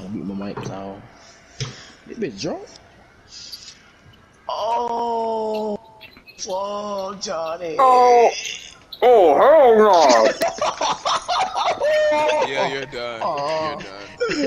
I'll beat my mic now. This bitch drunk. Oh, fuck, Johnny. Oh, oh, hell no! Yeah, you're done. You're done.